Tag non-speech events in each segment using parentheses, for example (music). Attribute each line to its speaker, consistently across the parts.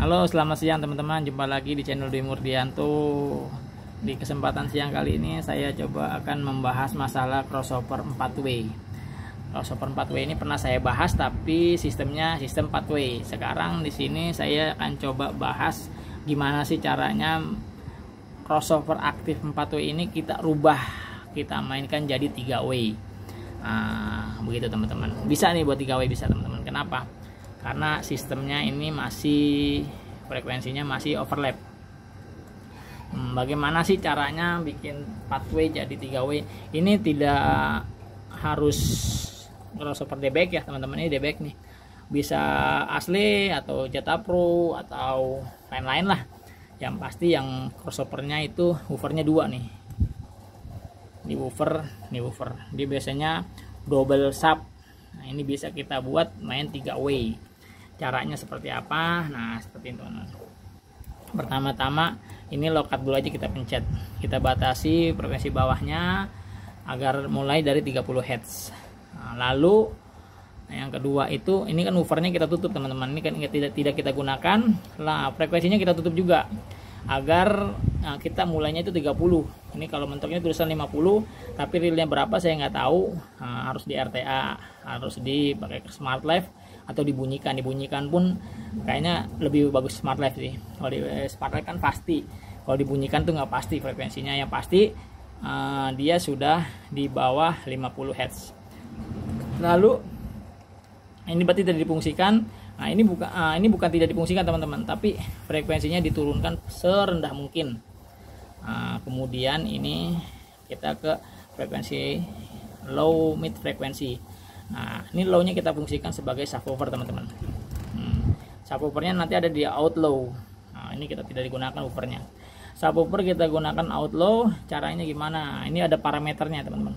Speaker 1: Halo, selamat siang teman-teman. Jumpa lagi di channel Dwi Murdianto. Di kesempatan siang kali ini saya coba akan membahas masalah crossover 4-way. Crossover 4-way ini pernah saya bahas tapi sistemnya sistem 4-way. Sekarang di sini saya akan coba bahas gimana sih caranya crossover aktif 4-way ini kita rubah, kita mainkan jadi 3-way. Nah, begitu teman-teman. Bisa nih buat 3-way bisa teman-teman. Kenapa? Karena sistemnya ini masih frekuensinya masih overlap. Hmm, bagaimana sih caranya bikin pathway jadi 3W ini tidak harus crossover debek ya teman-teman. Ini debek nih. Bisa asli atau Jeta Pro atau lain-lain lah. Yang pasti yang crossovernya itu woofernya dua nih. Di woofer nih woofer. Dia biasanya double sub. Nah ini bisa kita buat main 3 way caranya seperti apa. Nah seperti itu. Pertama-tama ini lokat dulu aja kita pencet. Kita batasi frekuensi bawahnya agar mulai dari 30 Hz nah, lalu nah, yang kedua itu ini kan woofernya kita tutup teman-teman. Ini kan tidak tidak kita gunakan. Lah frekuensinya kita tutup juga agar nah, kita mulainya itu 30 ini kalau mentoknya tulisan 50 tapi realnya berapa saya nggak tahu. Nah, harus di RTA harus di pakai smart life atau dibunyikan dibunyikan pun kayaknya lebih bagus smart life sih. Kalau di eh, smart life kan pasti. Kalau dibunyikan tuh nggak pasti frekuensinya. Yang pasti uh, dia sudah di bawah 50 Hz lalu ini berarti tidak difungsikan nah ini bukan uh, ini bukan tidak difungsikan teman-teman. Tapi frekuensinya diturunkan serendah mungkin. Uh, kemudian ini kita ke frekuensi low mid frekuensi Nah, ini low-nya kita fungsikan sebagai subwoofer, teman-teman. Hmm. Subwoofernya nanti ada di outlow. Nah, ini kita tidak digunakan woofernya. Subwoofer kita gunakan outlow, caranya gimana? Ini ada parameternya, teman-teman.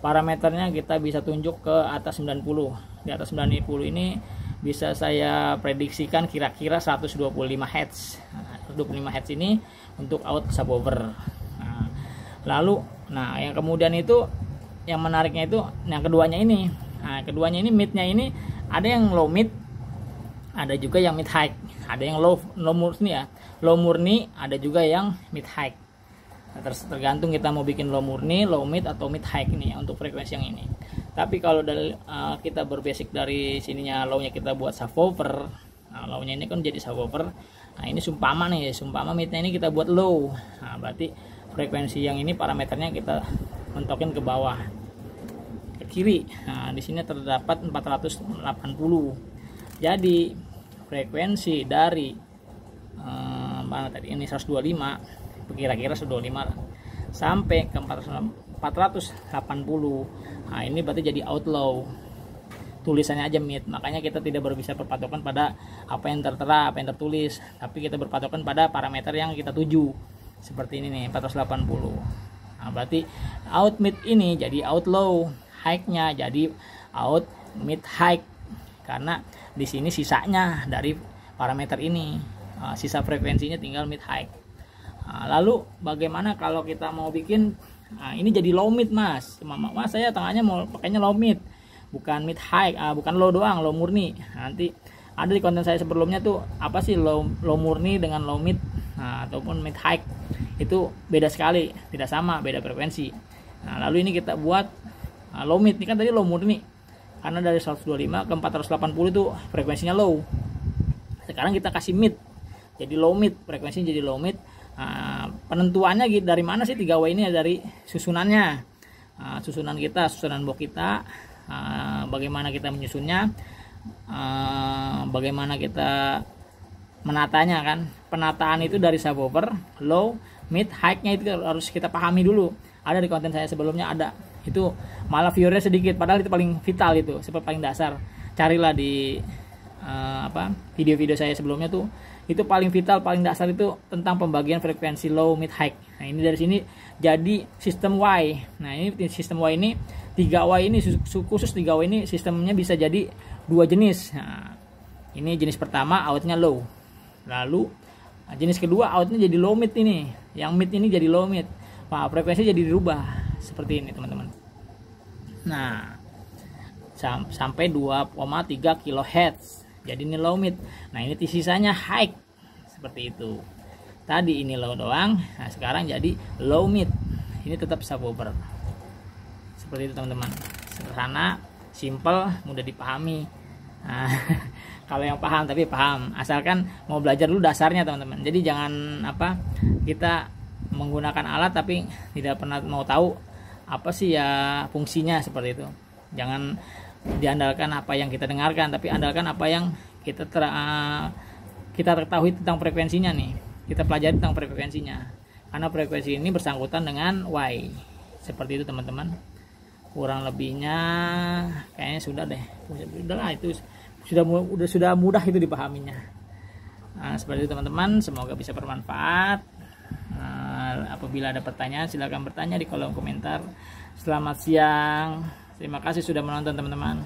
Speaker 1: Parameternya kita bisa tunjuk ke atas 90. Di atas 90 ini bisa saya prediksikan kira-kira 125 Hz. Nah, 125 Hz ini untuk out subwoofer. Nah, lalu, nah yang kemudian itu yang menariknya itu yang keduanya ini Nah, keduanya ini midnya ini ada yang low mid, ada juga yang mid high. Ada yang low low murni ya. Low murni, ada juga yang mid high. Nah, tergantung kita mau bikin low murni, low mid atau mid high ini ya untuk frekuensi yang ini. Tapi kalau dari uh, kita berbasic dari sininya low-nya kita buat subwoofer. Nah, low-nya ini kan jadi subwoofer. Nah, ini sumpama nih, sumpama midnya ini kita buat low. Nah, berarti frekuensi yang ini parameternya kita mentokin ke bawah kiri. Nah, di sini terdapat 480. Jadi frekuensi dari eh, mana tadi? Ini 125 kira-kira 125 sampai ke 480 nah ini berarti jadi outlaw. Tulisannya aja mid makanya kita tidak bisa berpatokan pada apa yang tertera apa yang tertulis. Tapi kita berpatokan pada parameter yang kita tuju. Seperti ini nih 480 nah berarti out mid ini jadi outlaw high-nya jadi out mid high karena di sini sisanya dari parameter ini. Uh, sisa frekuensinya tinggal mid high uh, lalu bagaimana kalau kita mau bikin uh, ini jadi low mid mas? Mas saya tengahnya mau pakainya low mid. Bukan mid high uh, bukan low doang low murni. Nanti ada di konten saya sebelumnya tuh apa sih low low murni dengan low mid nah, ataupun mid high itu beda sekali tidak sama beda frekuensi. Nah lalu ini kita buat nah, low mid. Ini kan tadi low murni karena dari 125 ke 480 itu frekuensinya low. Sekarang kita kasih mid. Jadi low mid. Frekuensinya jadi low mid. Nah, penentuannya gitu dari mana sih 3W ini? Dari susunannya. Nah, susunan kita susunan box kita. Nah, bagaimana kita menyusunnya? Nah, bagaimana kita menatanya kan? Penataan itu dari subwoofer low mid high nya itu harus kita pahami dulu. Ada di konten saya sebelumnya ada itu malah viewernya sedikit padahal itu paling vital itu seperti paling dasar. Carilah di uh, apa video-video saya sebelumnya tuh itu paling vital paling dasar itu tentang pembagian frekuensi low mid high. Nah ini dari sini jadi sistem Y. Nah ini sistem Y ini 3Y ini khusus 3Y ini sistemnya bisa jadi dua jenis. Nah, ini jenis pertama outnya low. Lalu jenis kedua outnya jadi low mid ini. Yang mid ini jadi low mid. Nah, frekuensi jadi dirubah seperti ini teman-teman. Nah sam sampai 2,3 kHz jadi ini low mid. Nah ini sisanya high. Seperti itu. Tadi ini low doang. Nah sekarang jadi low mid. Ini tetap subwoofer. Seperti itu teman-teman. Sederhana simple mudah dipahami. Nah, (laughs) kalau yang paham tapi paham. Asalkan mau belajar dulu dasarnya teman-teman. Jadi jangan apa kita menggunakan alat tapi tidak pernah mau tahu apa sih ya fungsinya seperti itu. Jangan diandalkan apa yang kita dengarkan tapi andalkan apa yang kita ter, uh, kita ketahui tentang frekuensinya nih. Kita pelajari tentang frekuensinya. Karena frekuensi ini bersangkutan dengan Y. Seperti itu teman-teman. Kurang lebihnya kayaknya sudah deh. Sudah lah itu sudah sudah sudah mudah itu dipahaminya. Nah, seperti itu teman-teman. Semoga bisa bermanfaat nah, apabila ada pertanyaan silahkan bertanya di kolom komentar selamat siang Terima kasih sudah menonton teman-teman.